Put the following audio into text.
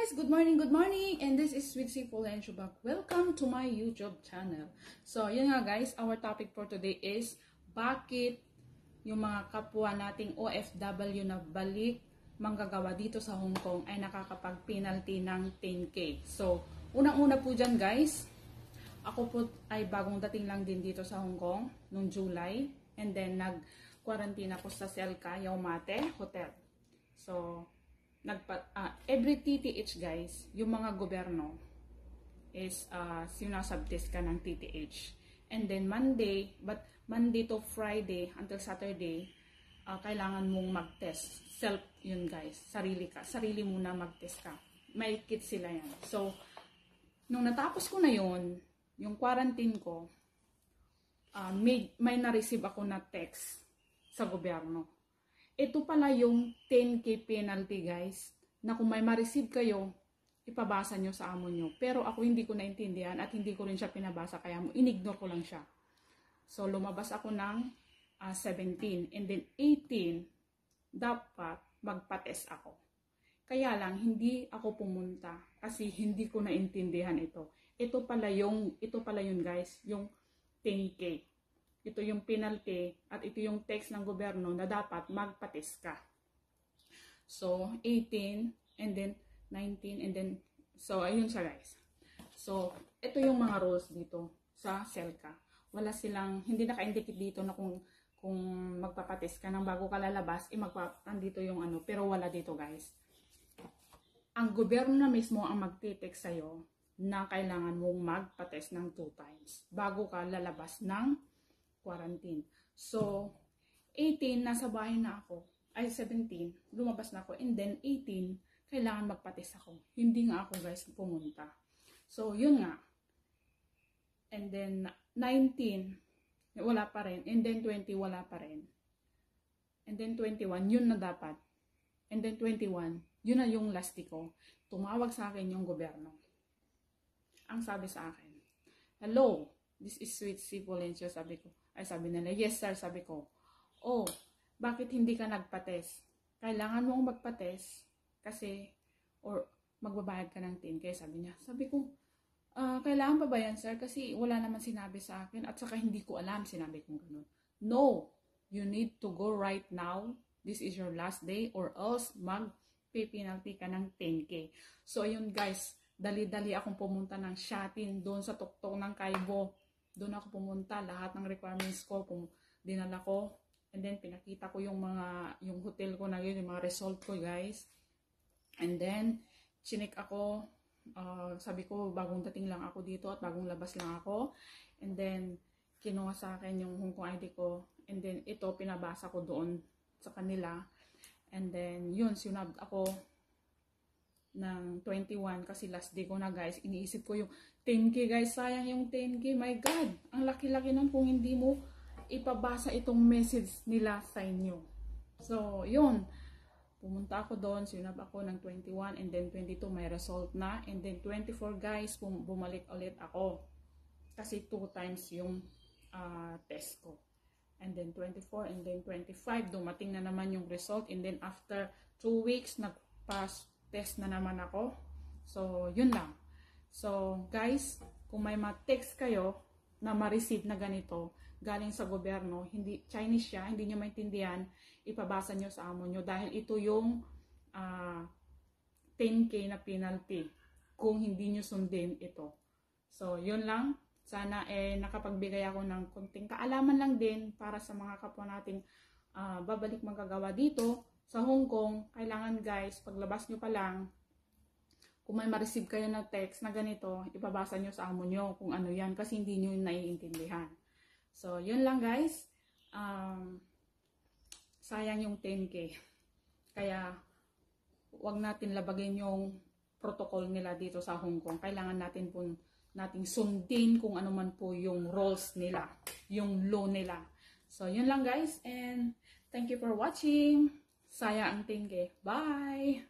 guys! Good morning, good morning! And this is Sweet Sipol and. Welcome to my YouTube channel. So, yun nga guys, our topic for today is bakit yung mga kapwa nating OFW na balik manggagawa dito sa Hong Kong ay nakakapag-penalty ng 10K. So, unang-una po dyan guys, ako po ay bagong dating lang din dito sa Hong Kong noong July. And then, nag-quarantine ako sa Selka, Yaumate Hotel. So, nagpa, uh, every TTH guys, yung mga gobyerno is uh, sinasubtest ka ng TTH. And then Monday, but Monday to Friday until Saturday, uh, kailangan mong mag-test. Self yun guys, sarili ka. Sarili muna mag-test ka. May kit sila yan. So, nung natapos ko na yun, yung quarantine ko, uh, may, may na-receive ako na text sa gobyerno ito pala yung 10k penalty guys, na kung may ma-receive kayo, ipabasa nyo sa amo nyo. Pero ako hindi ko naintindihan at hindi ko rin siya pinabasa, kaya mo inignore ko lang siya. So lumabas ako ng uh, ah, 17 and then 18, dapat magpa-test ako. Kaya lang, hindi ako pumunta kasi hindi ko naintindihan ito. Ito pala yung, ito pala yun guys, yung 10K ito yung penalty at ito yung text ng gobyerno na dapat magpatis ka. So, 18 and then 19 and then, so ayun siya guys. So, ito yung mga rules dito sa SELCA. Wala silang, hindi naka-indicate dito na kung kung magpapatis ka nang bago ka lalabas, eh magpa, nandito yung ano, pero wala dito guys. Ang gobyerno na mismo ang magtitext sa'yo na kailangan mong magpates ng two times bago ka lalabas ng quarantine. So, 18, nasa bahay na ako. Ay, 17, lumabas na ako. And then, 18, kailangan magpatis ako. Hindi nga ako, guys, pumunta. So, yun nga. And then, 19, wala pa rin. And then, 20, wala pa rin. And then, 21, yun na dapat. And then, 21, yun na yung last ko. Tumawag sa akin yung gobyerno. Ang sabi sa akin, Hello, this is Sweet C. Polencio, sabi ko. Ay sabi nila, yes sir, sabi ko. Oh, bakit hindi ka nagpates? Kailangan mong magpates kasi, or magbabayad ka ng 10K, sabi niya. Sabi ko, uh, kailangan pa ba yan sir? Kasi wala naman sinabi sa akin at saka hindi ko alam, sinabi ko ganun. No, you need to go right now. This is your last day or else mag penalty ka ng 10K. So, ayun guys, dali-dali akong pumunta ng Shatin doon sa tuktok ng Kaibo doon ako pumunta, lahat ng requirements ko, pum, dinala ko, and then pinakita ko yung mga, yung hotel ko na yun, yung mga result ko guys. And then, chinik ako, uh, sabi ko, bagong dating lang ako dito at bagong labas lang ako. And then, kinuha sa akin yung Hong Kong ID ko. And then, ito, pinabasa ko doon sa kanila. And then, yun, sinab ako ng 21 kasi last day ko na guys. Iniisip ko yung 10k guys. Sayang yung 10k. My God! Ang laki-laki nun kung hindi mo ipabasa itong message nila sa inyo. So, yun. Pumunta ako doon. Sinab ako ng 21 and then 22 may result na. And then 24 guys, bum bumalik ulit ako. Kasi 2 times yung uh, test ko. And then 24 and then 25 dumating na naman yung result. And then after 2 weeks, nag-pass test na naman ako. So, yun lang. So, guys, kung may ma-text kayo na ma-receive na ganito, galing sa gobyerno, hindi Chinese siya, hindi nyo maintindihan, ipabasa nyo sa amo nyo dahil ito yung uh, ah, 10k na penalty kung hindi nyo sundin ito. So, yun lang. Sana eh nakapagbigay ako ng konting kaalaman lang din para sa mga kapwa nating uh, babalik magagawa dito sa Hong Kong, kailangan guys, paglabas nyo pa lang, kung may ma-receive kayo na text na ganito, ipabasa nyo sa amo nyo kung ano yan kasi hindi nyo naiintindihan. So, yun lang guys. Um, sayang yung 10K. Kaya, wag natin labagin yung protocol nila dito sa Hong Kong. Kailangan natin po nating sundin kung ano man po yung rules nila, yung law nila. So, yun lang guys and thank you for watching. Saya ang tingge. Bye!